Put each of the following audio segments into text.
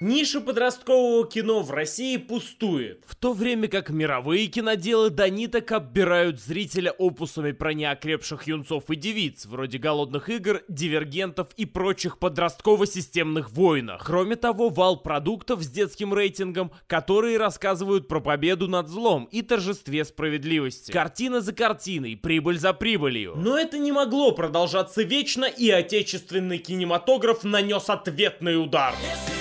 Ниша подросткового кино в России пустует, в то время как мировые киноделы до ниток оббирают зрителя опусами про неокрепших юнцов и девиц, вроде «Голодных игр», «Дивергентов» и прочих подростково-системных войнах. Кроме того, вал продуктов с детским рейтингом, которые рассказывают про победу над злом и торжестве справедливости. Картина за картиной, прибыль за прибылью. Но это не могло продолжаться вечно, и отечественный кинематограф нанес ответный удар. Yes,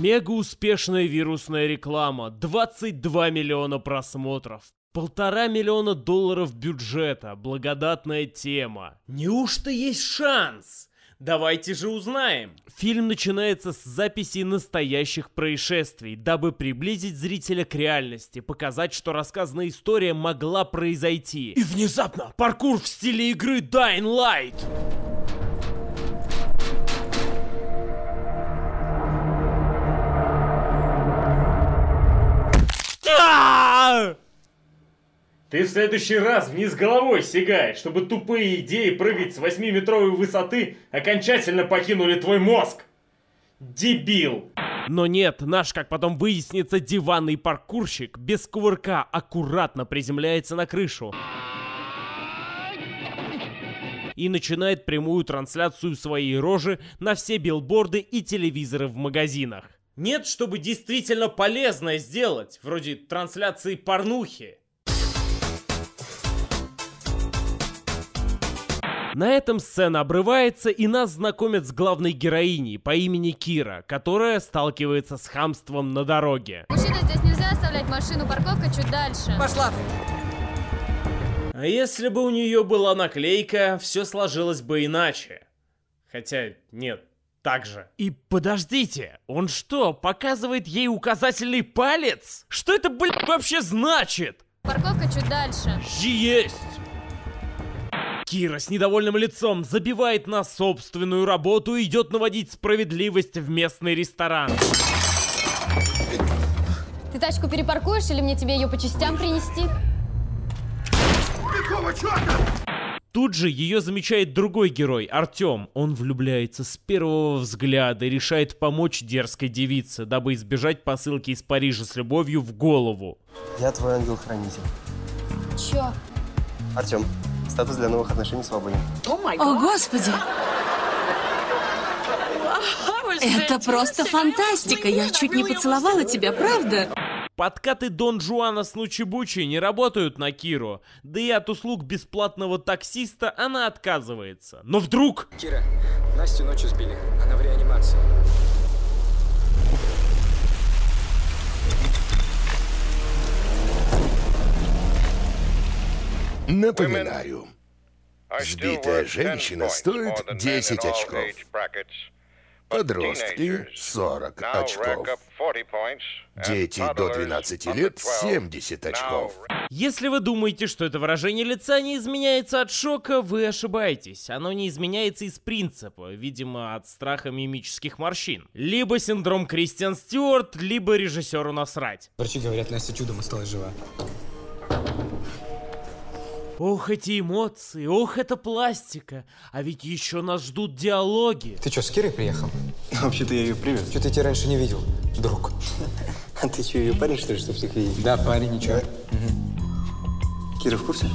Мега успешная вирусная реклама, 22 миллиона просмотров. Полтора миллиона долларов бюджета, благодатная тема. Неужто есть шанс? Давайте же узнаем. Фильм начинается с записей настоящих происшествий, дабы приблизить зрителя к реальности, показать, что рассказанная история могла произойти. И внезапно паркур в стиле игры Dying Light. Ты в следующий раз вниз головой сигай, чтобы тупые идеи прыгать с 8-метровой высоты окончательно покинули твой мозг. Дебил. Но нет, наш, как потом выяснится, диванный паркурщик без кувырка аккуратно приземляется на крышу и начинает прямую трансляцию своей рожи на все билборды и телевизоры в магазинах. Нет, чтобы действительно полезное сделать, вроде трансляции порнухи. На этом сцена обрывается, и нас знакомят с главной героиней по имени Кира, которая сталкивается с хамством на дороге. Мужчина, здесь нельзя оставлять машину, парковка чуть дальше. Пошла ты! А если бы у нее была наклейка, все сложилось бы иначе. Хотя, нет, так же. И подождите, он что, показывает ей указательный палец? Что это, блядь, вообще значит? Парковка чуть дальше. Есть! Кира с недовольным лицом забивает на собственную работу и идет наводить справедливость в местный ресторан. Ты тачку перепаркуешь или мне тебе ее по частям принести? Тут же ее замечает другой герой, Артем. Он влюбляется с первого взгляда и решает помочь дерзкой девице, дабы избежать посылки из Парижа с любовью в голову. Я твой ангел-хранитель. Чё? Артем, статус для новых отношений свободен. О, Господи! Это просто фантастика. Я чуть не поцеловала тебя, правда? Подкаты Дон Жуана с Лучи-Бучи не работают на Киру, да и от услуг бесплатного таксиста она отказывается. Но вдруг... Кира, Настю ночью сбили. Она в реанимации. Напоминаю, сбитая женщина стоит 10 очков. Подростки – 40 очков. Дети до 12 лет – 70 очков. Если вы думаете, что это выражение лица не изменяется от шока, вы ошибаетесь. Оно не изменяется из принципа, видимо, от страха мимических морщин. Либо синдром Кристиан Стюарт, либо режиссеру насрать. Врачи говорят, Настя чудом осталась жива. Ох, эти эмоции, ох, эта пластика. А ведь еще нас ждут диалоги. Ты что, с Кирой приехал? Вообще-то я ее привез. Что-то я тебя раньше не видел, друг. А ты что, ее парень, что ли, что всех видит? Да, парень, ничего. Кира в курсе?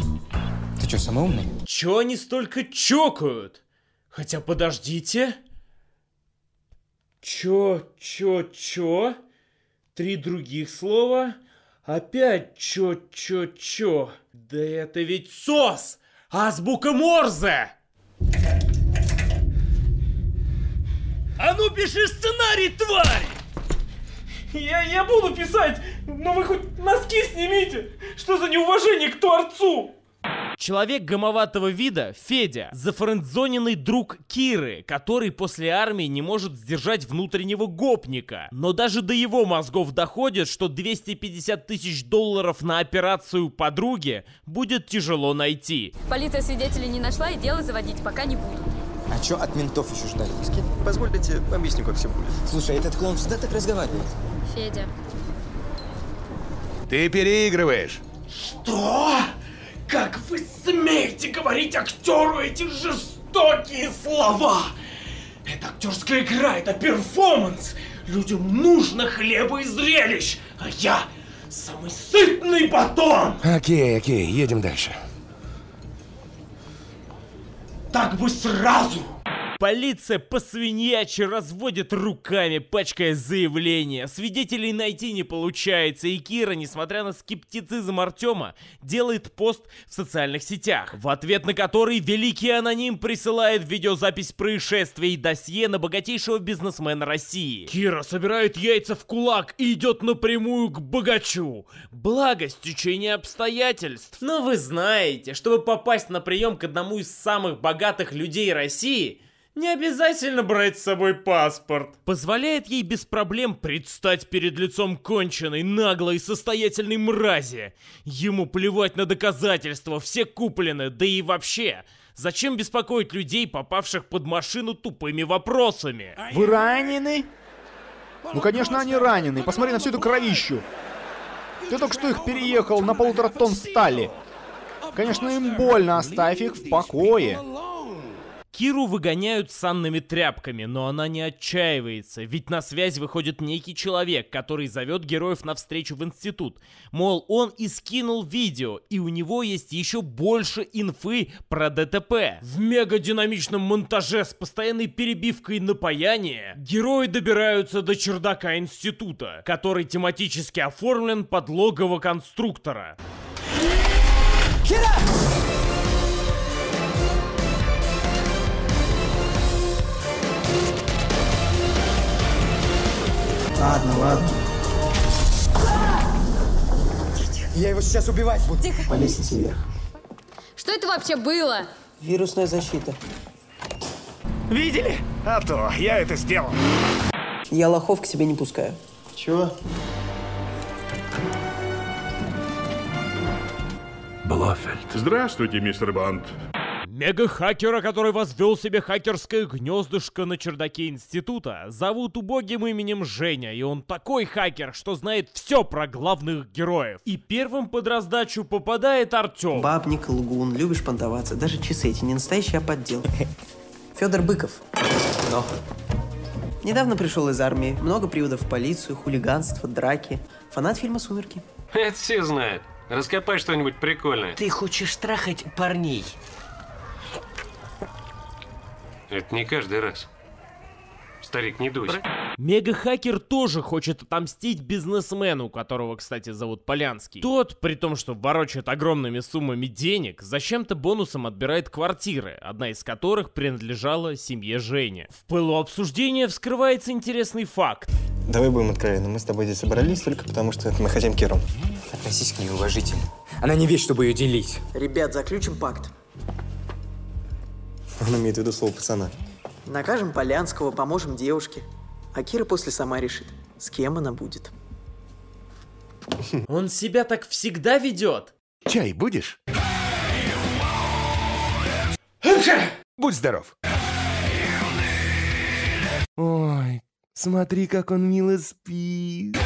Ты что, самый умный? Чё они столько чокают? Хотя подождите. Чё, чё, чё? Три других слова? Опять чё, чё, чё? Да это ведь СОС! Азбука Морзе! А ну пиши сценарий, тварь! Я, я буду писать, но вы хоть носки снимите! Что за неуважение к Творцу? Человек гомоватого вида, Федя, зафрендзоненный друг Киры, который после армии не может сдержать внутреннего гопника. Но даже до его мозгов доходит, что 250 тысяч долларов на операцию подруги будет тяжело найти. Полиция свидетелей не нашла и дело заводить пока не буду. А что от ментов еще ждали? Позвольте, объясню, как все будет. Слушай, этот клоун всегда так разговаривает. Федя, Ты переигрываешь. Что? Как вы смеете говорить актеру эти жестокие слова? Это актерская игра, это перформанс. Людям нужно хлеба и зрелищ, а я самый сытный батон. Окей, окей, едем дальше. Так бы сразу. Полиция по свиньячи разводит руками, пачкая заявления. Свидетелей найти не получается, и Кира, несмотря на скептицизм Артема, делает пост в социальных сетях, в ответ на который великий аноним присылает видеозапись происшествия и досье на богатейшего бизнесмена России. Кира собирает яйца в кулак и идет напрямую к богачу. Благо, стечение обстоятельств. Но вы знаете, чтобы попасть на прием к одному из самых богатых людей России, не обязательно брать с собой паспорт. Позволяет ей без проблем предстать перед лицом конченой, наглой, состоятельной мрази. Ему плевать на доказательства, все куплены, да и вообще. Зачем беспокоить людей, попавших под машину тупыми вопросами? Вы ранены? Ну, конечно, они ранены. Посмотри на всю эту кровищу. Ты только что их переехал на полутора тонн стали. Конечно, им больно, оставь их в покое. Киру выгоняют санными тряпками, но она не отчаивается, ведь на связь выходит некий человек, который зовет героев на встречу в институт. Мол, он и скинул видео, и у него есть еще больше инфы про ДТП. В мега-динамичном монтаже с постоянной перебивкой напаяния герои добираются до чердака института, который тематически оформлен под логово конструктора. Ладно, ладно. Я его сейчас убивать буду. Тихо. По лестнице вверх. Что это вообще было? Вирусная защита. Видели? А то, я это сделал. Я лохов к себе не пускаю. Чего? Здравствуйте, мистер Бонд. Мега-хакера, который возвел себе хакерское гнездышко на чердаке института, зовут убогим именем Женя, и он такой хакер, что знает все про главных героев. И первым под раздачу попадает Артем. Бабник, лгун, любишь понтоваться. Даже часы эти не настоящие, а подделка. Федор Быков. Но. Недавно пришел из армии. Много приводов в полицию, хулиганство, драки. Фанат фильма «Сумерки». Это все знают. Раскопай что-нибудь прикольное. Ты хочешь трахать парней? Это не каждый раз. Старик, не дуйся. Мега-хакер тоже хочет отомстить бизнесмену, которого, кстати, зовут Полянский. Тот, при том, что ворочает огромными суммами денег, зачем-то бонусом отбирает квартиры, одна из которых принадлежала семье Жени. В пылу обсуждения вскрывается интересный факт. Давай будем откровенны. Мы с тобой здесь собрались только потому, что мы хотим Киру. Относись к ней уважительно. Она не вещь, чтобы ее делить. Ребят, заключим пакт. Он имеет в виду слово пацана. Накажем Полянского, поможем девушке. А Кира после сама решит, с кем она будет. Он себя так всегда ведет. Чай будешь? Будь здоров. Ой, смотри, как он мило спит.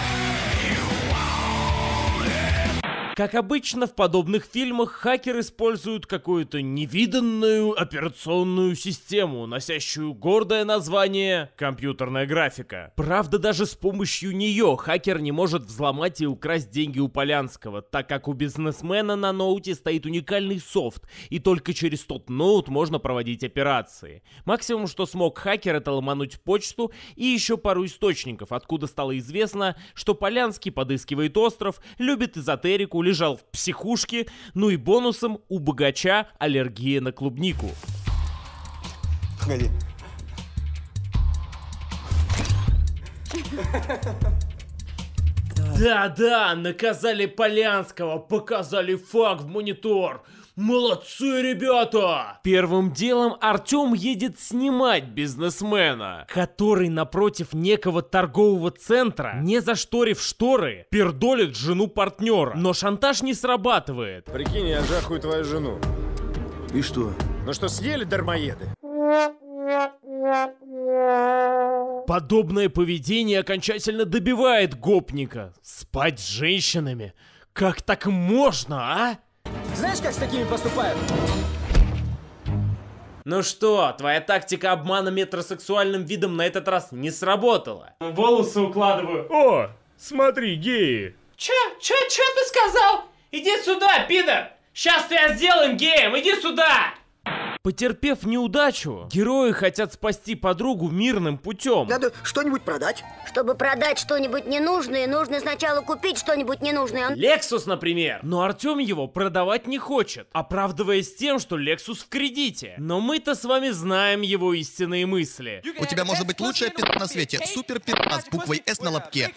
Как обычно в подобных фильмах, хакер использует какую-то невиданную операционную систему, носящую гордое название «компьютерная графика». Правда, даже с помощью нее хакер не может взломать и украсть деньги у Полянского, так как у бизнесмена на ноуте стоит уникальный софт, и только через тот ноут можно проводить операции. Максимум, что смог хакер, это ломануть почту и еще пару источников, откуда стало известно, что Полянский подыскивает остров, любит эзотерику, лежал в психушке, ну и бонусом у богача аллергия на клубнику. Погоди. Да-да, наказали Полянского, показали факт в монитор. Молодцы, ребята! Первым делом Артем едет снимать бизнесмена, который напротив некого торгового центра, не зашторив шторы, пердолит жену партнера. Но шантаж не срабатывает. Прикинь, я жахаю твою жену. И что? Ну что, съели дармоеды? Подобное поведение окончательно добивает гопника. Спать с женщинами? Как так можно, а? Знаешь, как с такими поступают? Ну что, твоя тактика обмана метросексуальным видом на этот раз не сработала. Волосы укладываю. О, смотри, геи. Чё? Чё? Чё ты сказал? Иди сюда, пидор! Сейчас тебя сделаем геем, иди сюда! Потерпев неудачу, герои хотят спасти подругу мирным путем. Надо что-нибудь продать. Чтобы продать что-нибудь ненужное, нужно сначала купить что-нибудь ненужное. Лексус, например. Но Артем его продавать не хочет, оправдываясь тем, что Лексус в кредите. Но мы-то с вами знаем его истинные мысли. У тебя может быть лучшая пи*** на свете. Супер пи*** с буквой «С» на лобке.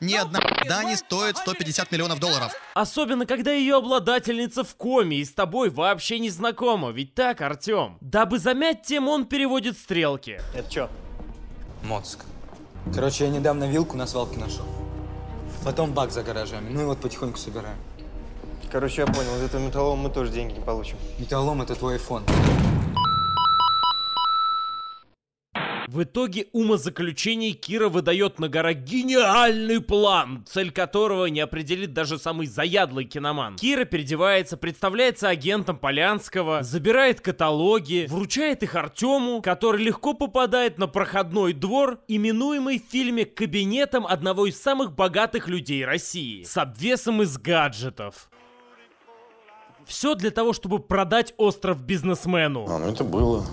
Ни одна да не стоит 150 миллионов долларов. Особенно, когда ее обладательница в коме и с тобой вообще не знакома. Ведь так, Артем? Дабы замять тему, он переводит стрелки. Это что? Мозг. Короче, я недавно вилку на свалке нашел. Потом бак за гаражами. Ну и вот потихоньку собираем. Короче, я понял, из этого металлолома мы тоже деньги не получим. Металлолом это твой iPhone. В итоге умозаключений Кира выдает на гора гениальный план, цель которого не определит даже самый заядлый киноман. Кира переодевается, представляется агентом Полянского, забирает каталоги, вручает их Артему, который легко попадает на проходной двор, именуемый в фильме кабинетом одного из самых богатых людей России, с обвесом из гаджетов. Все для того, чтобы продать остров бизнесмену. А, ну это было.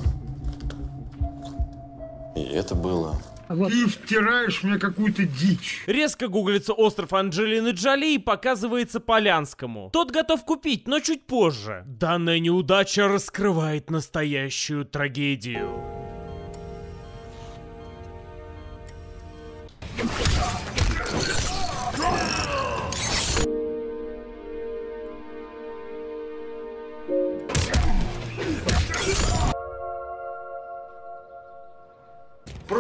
И это было. Ты втираешь мне какую-то дичь. Резко гуглится остров Анджелины Джоли и показывается Полянскому. Тот готов купить, но чуть позже. Данная неудача раскрывает настоящую трагедию.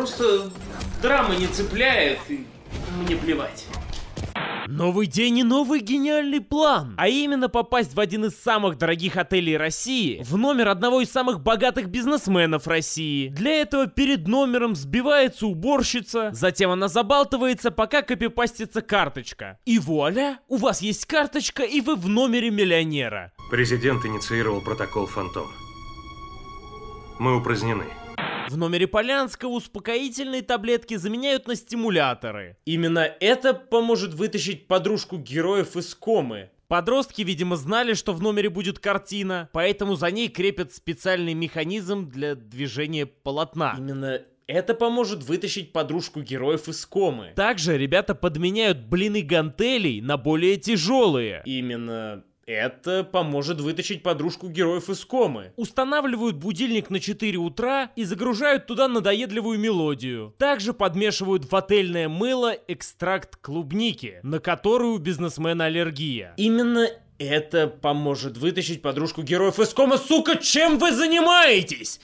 Просто драма не цепляет, и мне плевать. Новый день и новый гениальный план. А именно попасть в один из самых дорогих отелей России, в номер одного из самых богатых бизнесменов России. Для этого перед номером сбивается уборщица, затем она забалтывается, пока копипастится карточка. И вуаля, у вас есть карточка, и вы в номере миллионера. Президент инициировал протокол «Фантом». Мы упразднены. В номере Полянского успокоительные таблетки заменяют на стимуляторы. Именно это поможет вытащить подружку героев из комы. Подростки, видимо, знали, что в номере будет картина, поэтому за ней крепят специальный механизм для движения полотна. Именно это поможет вытащить подружку героев из комы. Также ребята подменяют блины гантелей на более тяжелые. Именно это поможет вытащить подружку героев из комы. Устанавливают будильник на 4 утра и загружают туда надоедливую мелодию. Также подмешивают в отельное мыло экстракт клубники, на которую у бизнесмена аллергия. Именно это поможет вытащить подружку героев из комы. Сука, чем вы занимаетесь?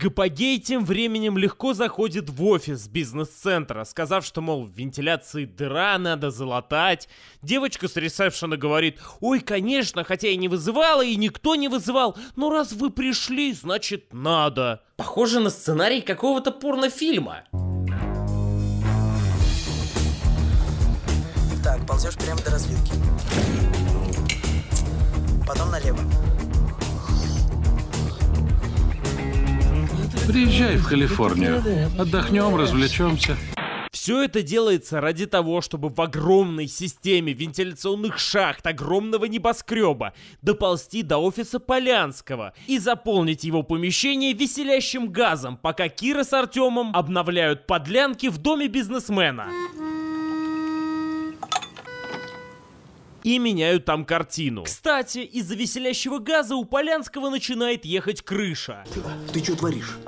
Гапогей тем временем легко заходит в офис бизнес-центра, сказав, что, мол, в вентиляции дыра надо залатать. Девочка с ресепшена говорит, ой, конечно, хотя и не вызывала, и никто не вызывал, но раз вы пришли, значит надо. Похоже на сценарий какого-то порнофильма. Так, ползешь прямо до развилки. Потом налево. Приезжай в Калифорнию. Отдохнем, развлечемся. Все это делается ради того, чтобы в огромной системе вентиляционных шахт огромного небоскреба доползти до офиса Полянского и заполнить его помещение веселящим газом, пока Кира с Артемом обновляют подлянки в доме бизнесмена. И меняют там картину. Кстати, из-за веселящего газа у Полянского начинает ехать крыша. Ты что творишь?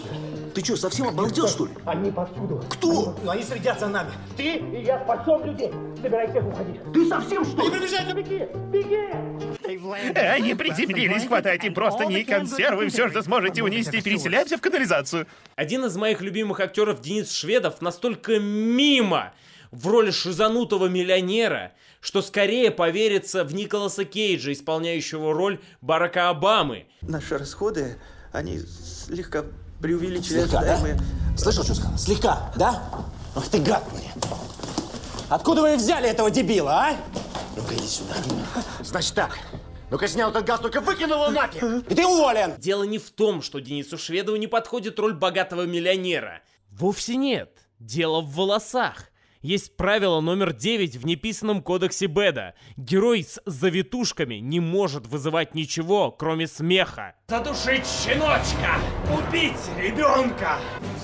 Ты что, совсем обалдел, что ли? Они повсюду. Кто? Ну, они следят за нами. Ты и я спасем людей. Собирай всех уходить. Ты совсем что? Не приближайся, беги! Беги! Они приземлились, хватайте просто не консервы, все, что сможете унести, переселяемся в канализацию. Один из моих любимых актеров Денис Шведов настолько мимо в роли шизанутого миллионера, что скорее поверится в Николаса Кейджа, исполняющего роль Барака Обамы. Наши расходы, они слегка преувеличили Слегка, да? ожидаемые... Слышал, что сказал? Слегка, да? Ах ты гад мне. Откуда вы взяли этого дебила, а? Ну-ка, иди сюда. Значит так. Ну-ка, снял этот газ, только выкинул его нафиг. И ты уволен. Дело не в том, что Денису Шведову не подходит роль богатого миллионера. Вовсе нет. Дело в волосах. Есть правило номер 9 в неписанном кодексе Беда. Герой с завитушками не может вызывать ничего, кроме смеха. Задушить щеночка, убить ребенка,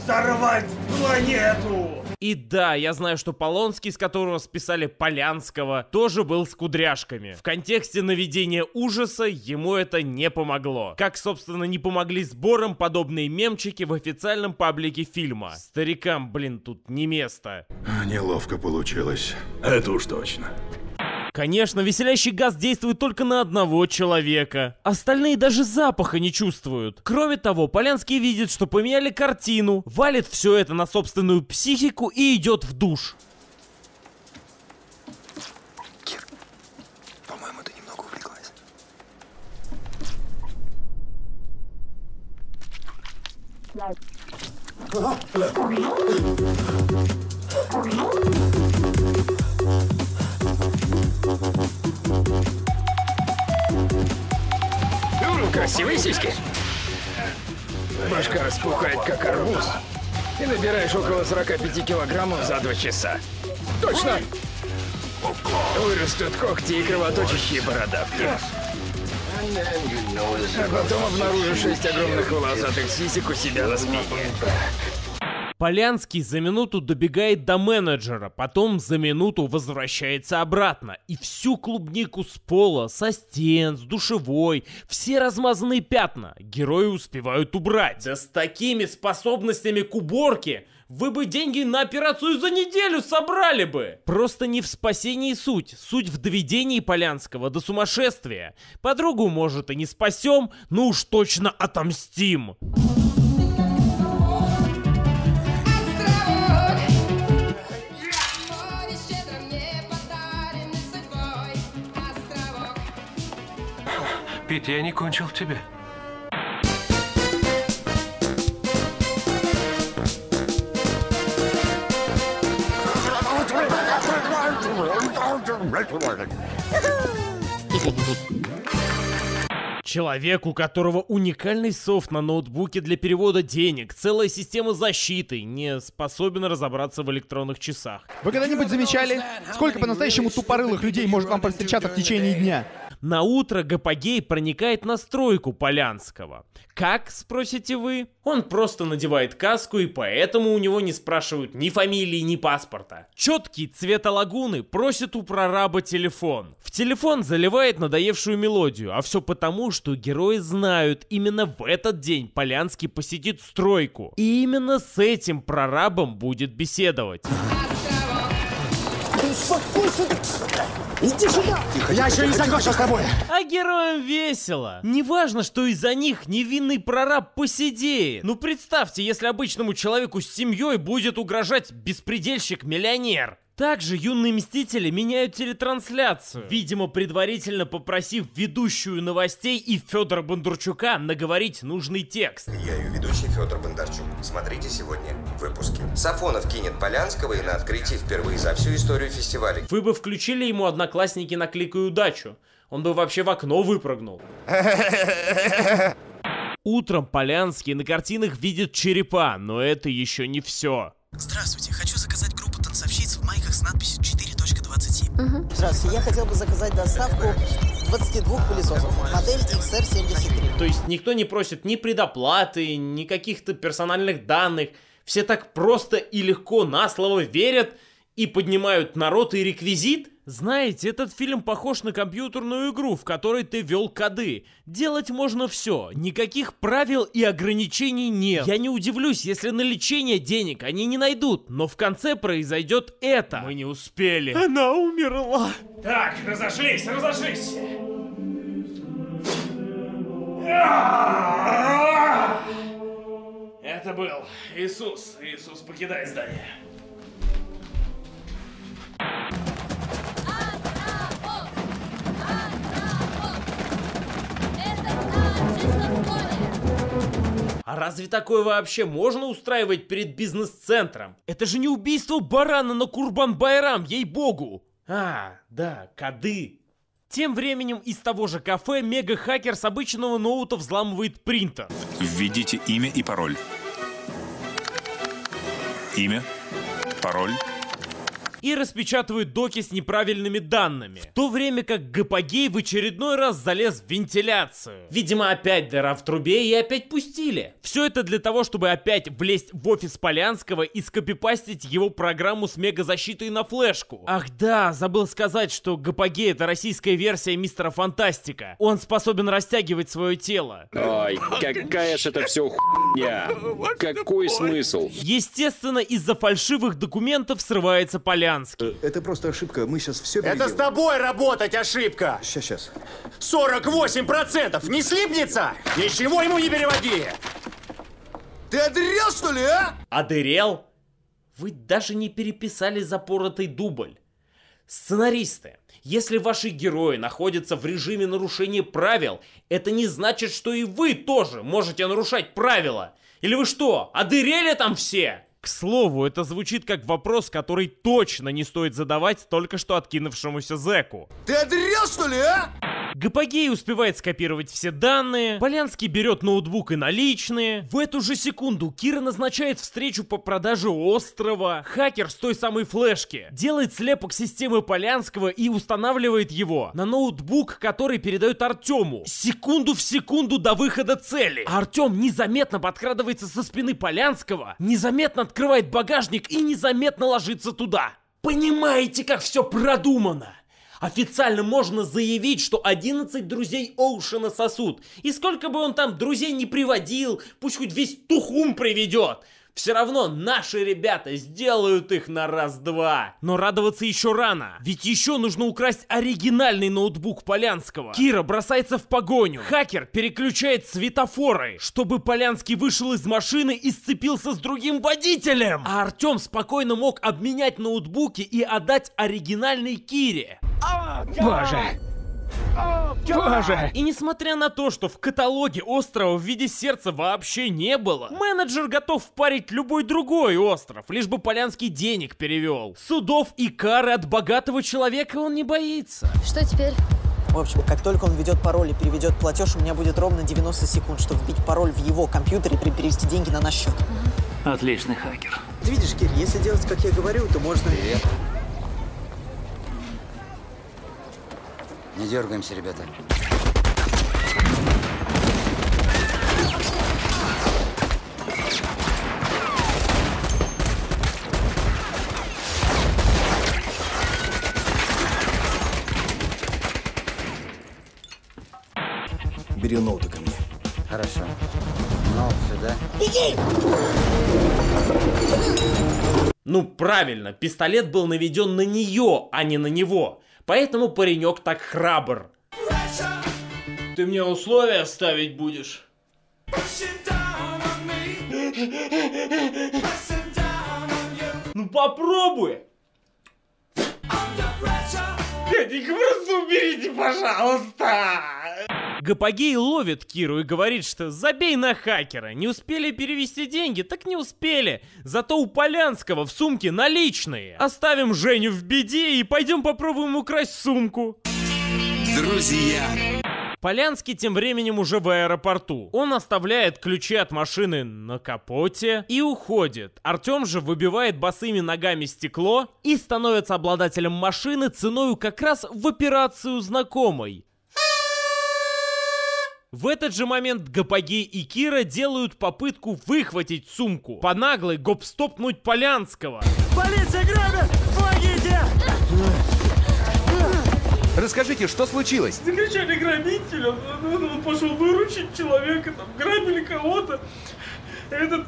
взорвать планету. И да, я знаю, что Полонский, с которого списали Полянского, тоже был с кудряшками. В контексте наведения ужаса ему это не помогло. Как, собственно, не помогли сборам подобные мемчики в официальном паблике фильма. Старикам, блин, тут не место. Неловко получилось. Это уж точно. Конечно, веселящий газ действует только на одного человека. Остальные даже запаха не чувствуют. Кроме того, Полянский видит, что поменяли картину, валит все это на собственную психику и идет в душ. По-моему, ты немного увлеклась. Красивые сиськи. Башка распухает, как арбуз. И набираешь около 45 килограммов за два часа. Точно! Вырастут когти и кровоточащие бородавки. А потом обнаружу шесть огромных волосатых сисек у себя на спине. Полянский за минуту добегает до менеджера, потом за минуту возвращается обратно. И всю клубнику с пола, со стен, с душевой, все размазанные пятна герои успевают убрать. Да с такими способностями к уборке вы бы деньги на операцию за неделю собрали бы. Просто не в спасении суть. Суть в доведении Полянского до сумасшествия. Подругу, может, и не спасем, но уж точно отомстим. Пит, я не кончил тебя. Человек, у которого уникальный софт на ноутбуке для перевода денег, целая система защиты, не способен разобраться в электронных часах. Вы когда-нибудь замечали, сколько по-настоящему тупорылых людей может вам повстречаться в течение дня? На утро Гапагей проникает на стройку Полянского. Как, спросите вы? Он просто надевает каску, и поэтому у него не спрашивают ни фамилии, ни паспорта. Четкий цвета лагуны просит у прораба телефон. В телефон заливает надоевшую мелодию, а все потому, что герои знают, именно в этот день Полянский посетит стройку. И именно с этим прорабом будет беседовать. Иди сюда! Я еще не закончил с тобой! А героям весело. Неважно, что из-за них невинный прораб посидеет. Ну представьте, если обычному человеку с семьей будет угрожать беспредельщик-миллионер. Также юные мстители меняют телетрансляцию, видимо, предварительно попросив ведущую новостей и Федора Бондарчука наговорить нужный текст. Я ее ведущий Федор Бондарчук. Смотрите сегодня в выпуске. Сафонов кинет Полянского и на открытии впервые за всю историю фестиваля. Вы бы включили ему одноклассники на клик и удачу. Он бы вообще в окно выпрыгнул. Утром Полянский на картинах видит черепа, но это еще не все. Здравствуйте, хочу заказать группу 4.20. Здравствуйте, я хотел бы заказать доставку 22 пылесосов. Модель XR73. То есть никто не просит ни предоплаты, ни каких-то персональных данных. Все так просто и легко на слово верят и поднимают народ и реквизит? Знаете, этот фильм похож на компьютерную игру, в которой ты вел коды. Делать можно все, никаких правил и ограничений нет. Я не удивлюсь, если на лечение денег они не найдут, но в конце произойдет это. Мы не успели. Она умерла. Так, разошлись, разошлись. Это был Иисус. Иисус, покидай здание. А разве такое вообще можно устраивать перед бизнес-центром? Это же не убийство барана на Курбан-Байрам, ей-богу! А, да, коды. Тем временем из того же кафе мега-хакер с обычного ноута взламывает принтер. Введите имя и пароль. Имя, пароль, и распечатывают доки с неправильными данными. В то время как Гапагей в очередной раз залез в вентиляцию. Видимо, опять дыра в трубе и опять пустили. Все это для того, чтобы опять влезть в офис Полянского и скопипастить его программу с мегазащитой на флешку. Ах да, забыл сказать, что Гапагей это российская версия Мистера Фантастика. Он способен растягивать свое тело. Ой, какая же это все хуйня. Какой смысл? Естественно, из-за фальшивых документов срывается Полянский. Это просто ошибка, мы сейчас все Это с тобой работать ошибка! Сейчас, сейчас. 48%! Не слипнется? Ничего ему не переводи! Ты одырел, что ли, а? Одырел? Вы даже не переписали запоротый дубль. Сценаристы, если ваши герои находятся в режиме нарушения правил, это не значит, что и вы тоже можете нарушать правила. Или вы что, одырели там все? К слову, это звучит как вопрос, который точно не стоит задавать только что откинувшемуся зэку. Ты одырел, что ли, а? Гапагей успевает скопировать все данные, Полянский берет ноутбук и наличные. В эту же секунду Кира назначает встречу по продаже острова. Хакер с той самой флешки делает слепок системы Полянского и устанавливает его на ноутбук, который передает Артему. Секунду в секунду до выхода цели. А Артем незаметно подкрадывается со спины Полянского, незаметно открывает багажник и незаметно ложится туда. Понимаете, как все продумано? Официально можно заявить, что 11 друзей Оушена сосут. И сколько бы он там друзей не приводил, пусть хоть весь Тухум приведет. Все равно наши ребята сделают их на раз-два. Но радоваться еще рано, ведь еще нужно украсть оригинальный ноутбук Полянского. Кира бросается в погоню. Хакер переключает светофоры, чтобы Полянский вышел из машины и сцепился с другим водителем. А Артем спокойно мог обменять ноутбуки и отдать оригинальный Кире. Боже! Боже! И несмотря на то, что в каталоге острова в виде сердца вообще не было, менеджер готов впарить любой другой остров, лишь бы Полянский денег перевел. Судов и кары от богатого человека он не боится. Что теперь? В общем, как только он введет пароль и переведет платеж, у меня будет ровно 90 секунд, чтобы вбить пароль в его компьютер и перевести деньги на наш счет. Отличный хакер. Ты видишь, Кир, если делать, как я говорю, то можно... Привет. Не дергаемся, ребята. Бери ноуты ко мне. Хорошо. Ноут сюда. Беги! Ну правильно, пистолет был наведен на нее, а не на него. Поэтому паренек так храбр. Ты мне условия ставить будешь? Ну попробуй! Дяденька, просто уберите, пожалуйста! Гапагей ловит Киру и говорит, что забей на хакера. Не успели перевести деньги, так не успели. Зато у Полянского в сумке наличные. Оставим Женю в беде и пойдем попробуем украсть сумку. Друзья! Полянский тем временем уже в аэропорту. Он оставляет ключи от машины на капоте и уходит. Артем же выбивает босыми ногами стекло и становится обладателем машины ценою как раз в операцию знакомой. В этот же момент Гапаги и Кира делают попытку выхватить сумку. По наглой гоп-стопнуть Полянского. Полиция грабит! Помогите! Расскажите, что случилось? Закричали грабитель, он, он, он пошел выручить человека, там грабили кого-то. Этот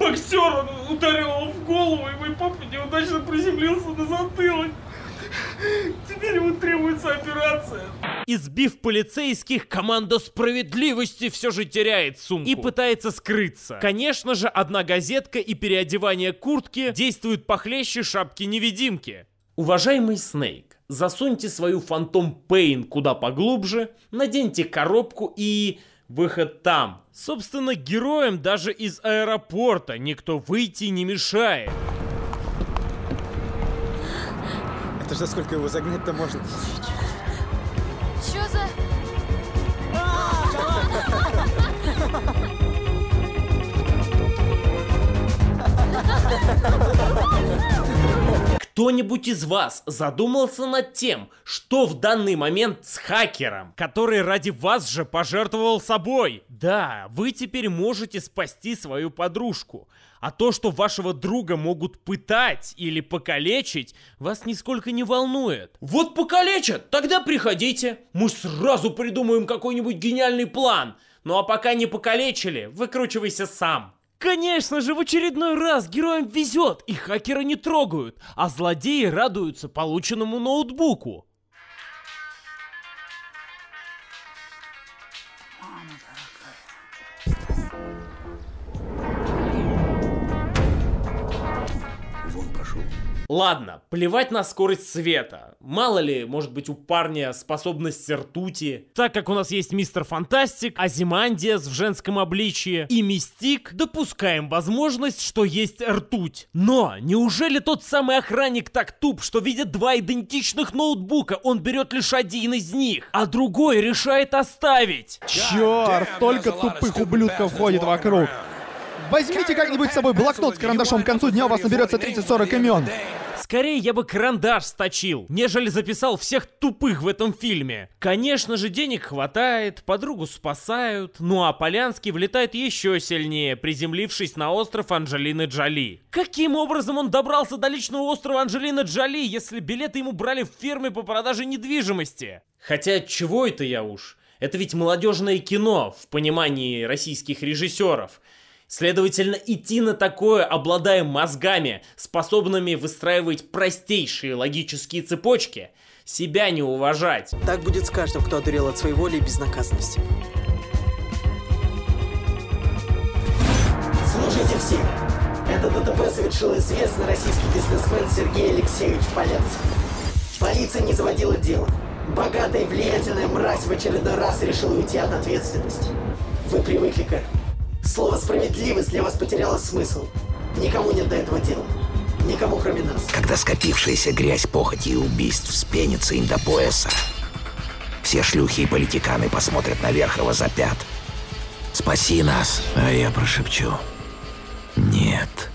боксер, он ударил его в голову, и мой папа неудачно приземлился на затылок. Теперь ему требуется операция. Избив полицейских, команда справедливости все же теряет сумку и пытается скрыться. Конечно же, одна газетка и переодевание куртки действуют похлеще шапки-невидимки. Уважаемый Снейк, засуньте свою Фантом Пейн куда поглубже, наденьте коробку и... Выход там. Собственно, героям даже из аэропорта никто выйти не мешает. Это же сколько его загнать-то можно? Кто-нибудь из вас задумался над тем, что в данный момент с хакером, который ради вас же пожертвовал собой? Да, вы теперь можете спасти свою подружку. А то, что вашего друга могут пытать или покалечить, вас нисколько не волнует. Вот покалечат, тогда приходите. Мы сразу придумаем какой-нибудь гениальный план. Ну а пока не покалечили, выкручивайся сам. Конечно же, в очередной раз героям везет, и хакера не трогают, а злодеи радуются полученному ноутбуку. Ладно, плевать на скорость света. Мало ли, может быть у парня способность ртути. Так как у нас есть Мистер Фантастик, Азимандиас в женском обличье и Мистик, допускаем возможность, что есть ртуть. Но, неужели тот самый охранник так туп, что видит два идентичных ноутбука, он берет лишь один из них, а другой решает оставить? Черт, столько тупых ублюдков ходит вокруг. Возьмите как-нибудь с собой блокнот с карандашом, к концу дня у вас наберется 30-40 имен. Скорее я бы карандаш сточил, нежели записал всех тупых в этом фильме. Конечно же, денег хватает, подругу спасают, ну а Полянский влетает еще сильнее, приземлившись на остров Анджелины Джоли. Каким образом он добрался до личного острова Анджелины Джоли, если билеты ему брали в фирме по продаже недвижимости? Хотя, чего это я уж? Это ведь молодежное кино в понимании российских режиссеров. Следовательно, идти на такое, обладая мозгами, способными выстраивать простейшие логические цепочки, себя не уважать. Так будет с каждым, кто одурел от своей воли и безнаказанности. Слушайте все. Это ДТП совершил известный российский бизнесмен Сергей Алексеевич Полянцев. Полиция не заводила дело. Богатая и влиятельная мразь в очередной раз решила уйти от ответственности. Вы привыкли к этому. Слово «справедливость» для вас потеряло смысл. Никому нет до этого дела. Никому, кроме нас. Когда скопившаяся грязь похоти и убийств вспенится им до пояса, все шлюхи и политиканы посмотрят наверх его запят. Спаси нас, а я прошепчу. Нет.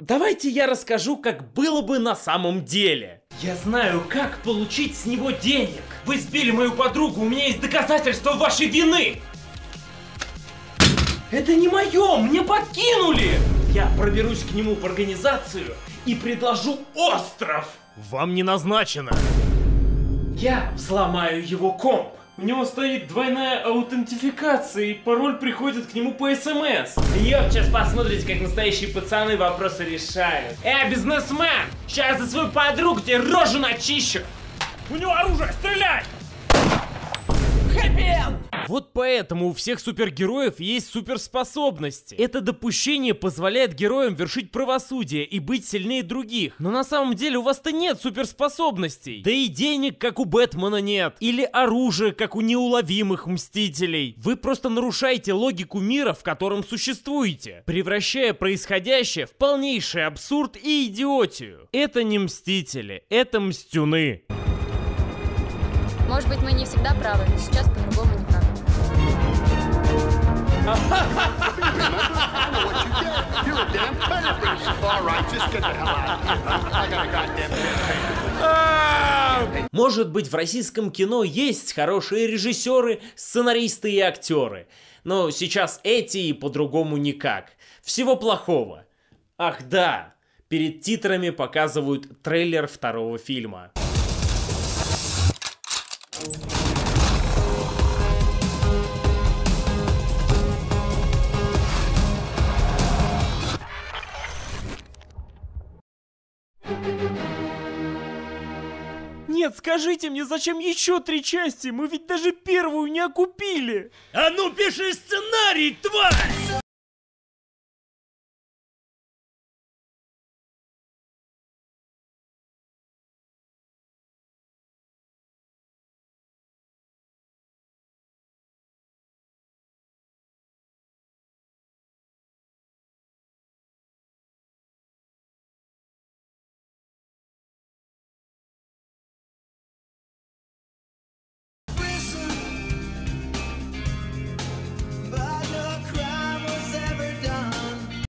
Давайте я расскажу, как было бы на самом деле. Я знаю, как получить с него денег. Вы сбили мою подругу, у меня есть доказательства вашей вины. Это не мое, мне подкинули! Я проберусь к нему в организацию и предложу остров! Вам не назначено. Я взломаю его комп. У него стоит двойная аутентификация, и пароль приходит к нему по СМС. Ёп, сейчас посмотрите, как настоящие пацаны вопросы решают. Э, бизнесмен! Сейчас за свою подругу тебе рожу начищу! У него оружие, стреляй! Вот поэтому у всех супергероев есть суперспособности. Это допущение позволяет героям вершить правосудие и быть сильнее других. Но на самом деле у вас-то нет суперспособностей. Да и денег, как у Бэтмена, нет. Или оружия, как у неуловимых Мстителей. Вы просто нарушаете логику мира, в котором существуете, превращая происходящее в полнейший абсурд и идиотию. Это не Мстители, это Мстюны. Может быть, мы не всегда правы, но сейчас по-другому никак. Может быть, в российском кино есть хорошие режиссеры, сценаристы и актеры. Но сейчас эти и по-другому никак. Всего плохого. Ах да, перед титрами показывают трейлер второго фильма. Нет, скажите мне, зачем еще три части? Мы ведь даже первую не окупили. А ну пиши сценарий, тварь!